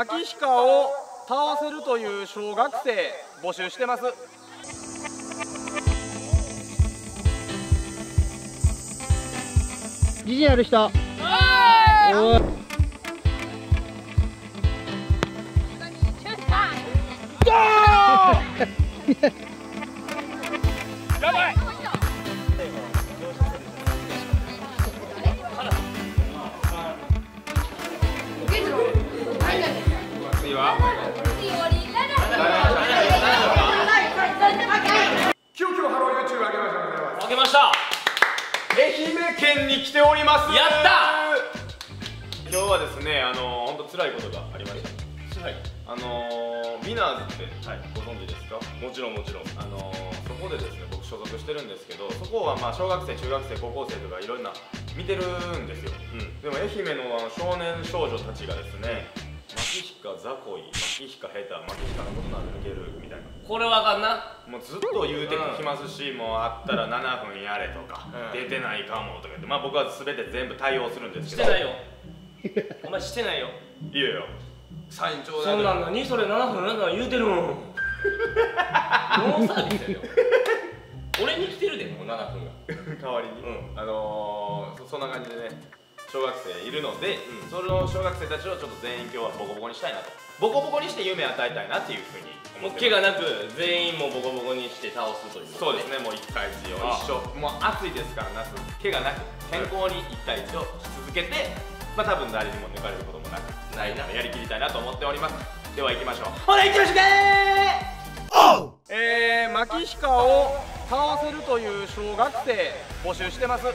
マキヒカを倒せるという小学生募集してます。自信ある人 に来ております。やった！今日はですねあの本当辛いことがありましたはい？あのー、ビナーズってご存知ですか、もちろんもちろん。あのー、そこでですね僕所属してるんですけどそこはまあ小学生中学生高校生とかいろんな見てるんですよ、うん。でも愛媛のあの少年少女たちがですね牧彦雑魚い牧彦下手牧彦のことなら抜けるみたいな。これわかんな。もうずっと言うてきますし、もうあったら7分やれとか、うん。出てないかもとか言ってまあ僕は全て全部対応するんですけど。してないよ。お前してないよ。いやいやサインちょうだいそんなん何それ7分なんか言うてるもん。ノーサービスやよ俺に来てるでもう7分が。代わりに、うん。あのーそそんな感じでね小学生いるので、うん。その小学生たちをちょっと全員今日はボコボコにしたいなと。ボコボコにして夢与えたいなっていうふうにもう思ってます怪我なく全員もうボコボコにして倒すというそうですねもう1対1を一生もう暑いですから夏怪我なく。健康に1対1をし続けてまあ多分誰にも抜かれることもなくないな。やりきりたいなと思っております。では行きましょう。ほら行きましょう。かえー、牧彦を倒せるという小学生募集してます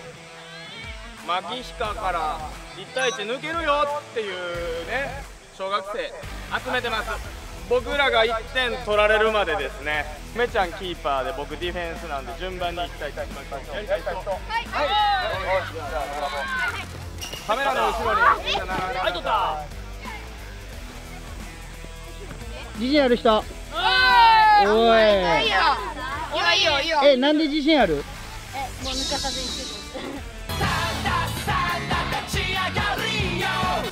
牧彦から1対1抜けるよっていうね小学生集めてます。僕らが1点取られるまでですねめちゃんキーパーで僕ディフェンスなんで順番に1対1やりたい人はい。カメラの後ろにはい。取った自信ある人おい。い。い。よい。い。よい。い。よえなんで自信あるえもう抜かさずに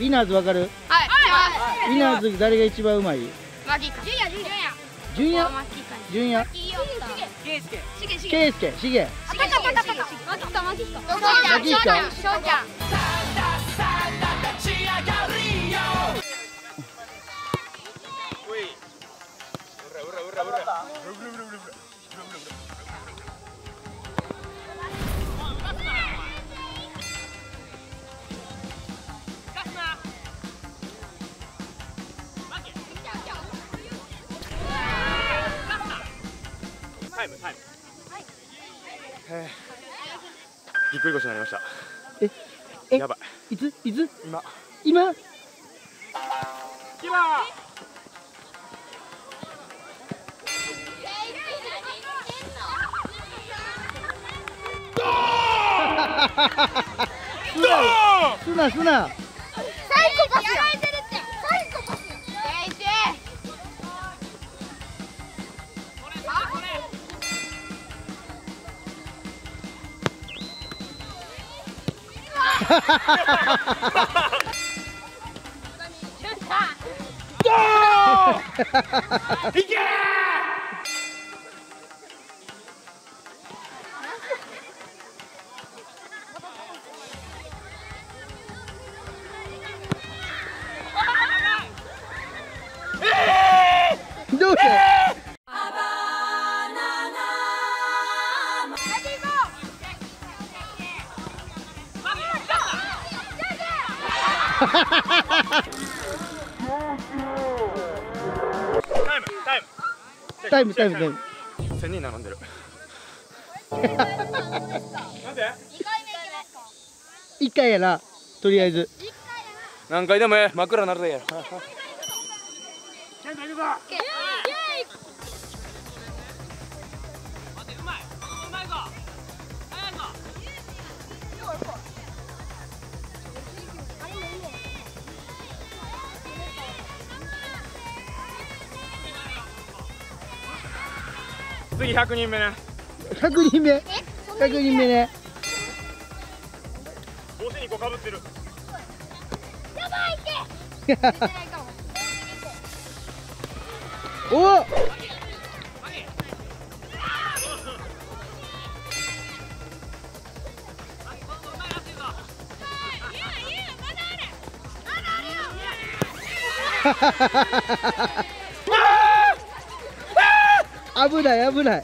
すぐビナーズわかる？はい。はビナーズ誰が一番うまい？マギか。ジュニア？ジュニアジュニアマギか。ジュニア？いいよケイスケシゲシゲ。ケイスケシゲ。パタパタパタマギかマギかマギか翔ちゃん。翔ちゃん。タイぎっくり腰になりました。ええやばい。いついつ？今。今？今。すなすなサイいけどうした？タイムタイム。タイムタイムタイム千人並んでる。なんで一回やなとりあえず。何回でもええ真っ暗になるでやろ次100人目ね。100人目。100人目ね。帽子2個かぶってる。やばいって。お 危ない危ない。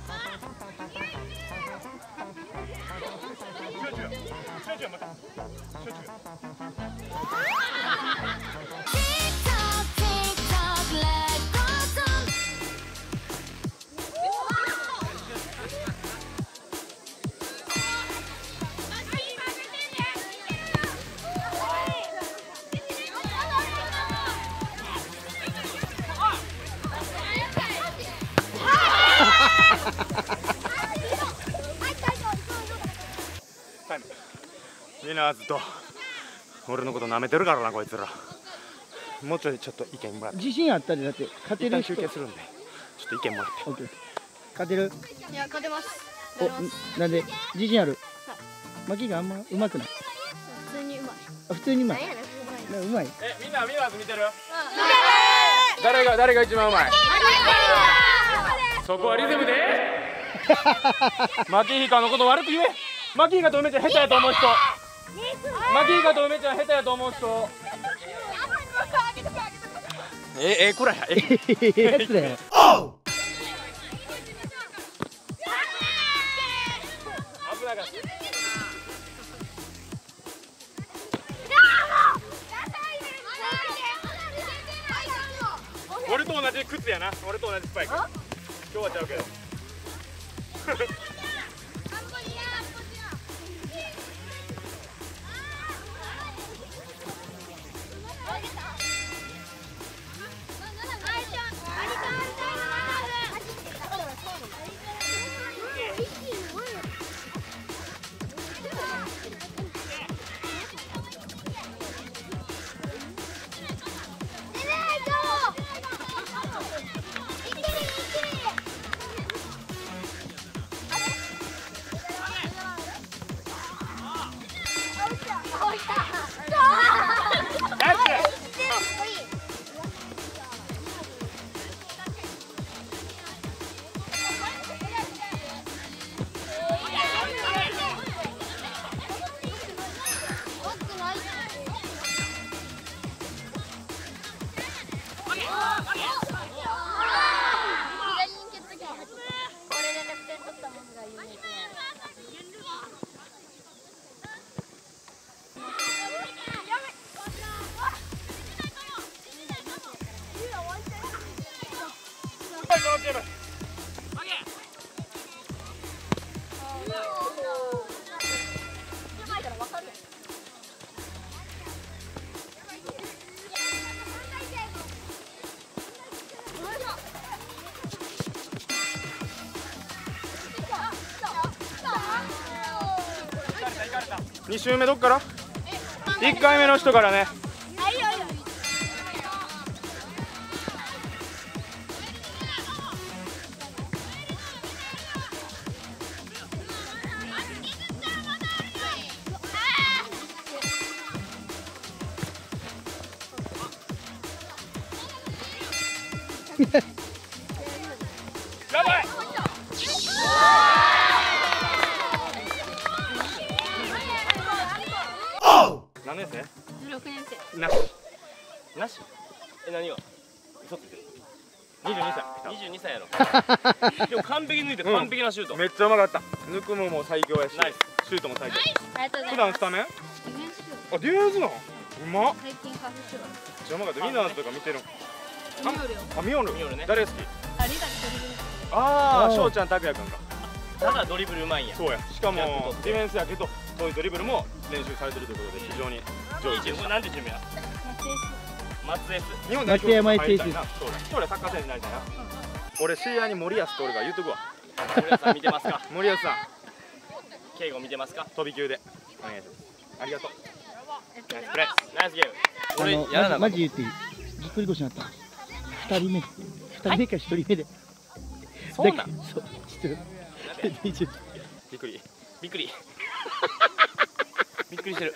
なずっと俺のこと舐めてるからなこいつら。もうちょいちょっと意見もらって。自信あったでだって勝て一旦る人休憩するんで。ちょっと意見もらって。オッケー勝てる？いや勝てます。おんなんで自信ある？マキがあんまうまくない？普通にうまい。あ普通にうまい。何やねんうまい。えみんなミラーズ見てる？誰が誰が一番うまい？そこはリズムで。マキヒカのこと悪く言え。マキヒカと梅ちゃん下手やと思う人マキヒカと梅ちゃん下手やと思う人。えええくらいやえ。ええやつだよ。危なかった。俺と同じ靴やな。俺と同じスパイク。今日はちゃうけど2周目どっから？1回目の人からね。何年生？六年生。なし。なし？え何が？嘘ついてる。22歳。22歳やろ。でも完璧に抜いて完璧なシュート、めっちゃうまかった。抜くもも最強やし。ナイシュートも最強。ありがとうござ普います。段スタメン？あディフェンスしよディフェンスなの？うま最近ハーフしようめっちゃうまかった。ウィナーズとか見てるあミオル？ミオルね。誰好き？あリああ翔ちゃん拓也君か。だからドリブルうまいんや。そうや。しかもディフェンスやけどそういうドリブルも練習されてるということで非常に上手でした。なんてチームや？松江ス日本代表松山入りたいな。そうだ。将来サッカー選手になりたいな。俺知り合いに森保って俺が言うとくわ。森保さん見てますか？森保さん。敬語見てますか？飛び級で。お願いします。ありがとう。ナイスプレーナイスゲーム。あの俺やらなマジ言っていい？ぎっくり腰になった。二人目。二人目か一人目で。そうなん？そう知っ びっくり。びっくりびっくりしてる。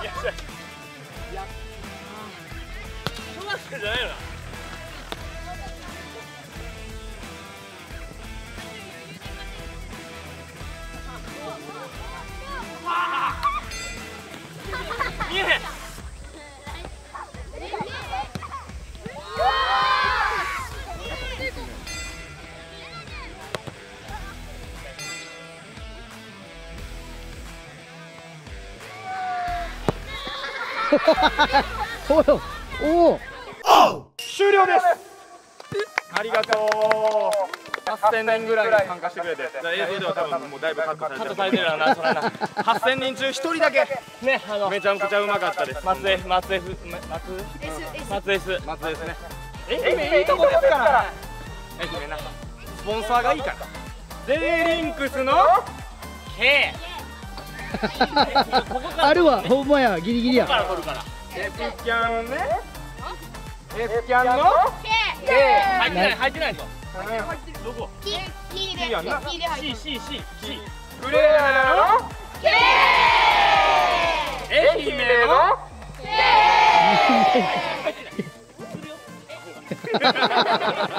小学生じゃないよおおお終了です。ありがとう8000年ぐらい参加してくれて映像では多分もうだいぶカットされてるカットされてるよな8000人中1人だけねあのめちゃくちゃうまかったです。松江松江ふ松松江ス松です。ね愛媛いいとこです。から愛媛なスポンサーがいいからゼリンクスの K あるわほんまやギリギリや。エスキャンね。エスキャンの？入ってない入ってないぞ。どこキキいいやんな。K で入 C C C C クレアの？愛媛の？終わりです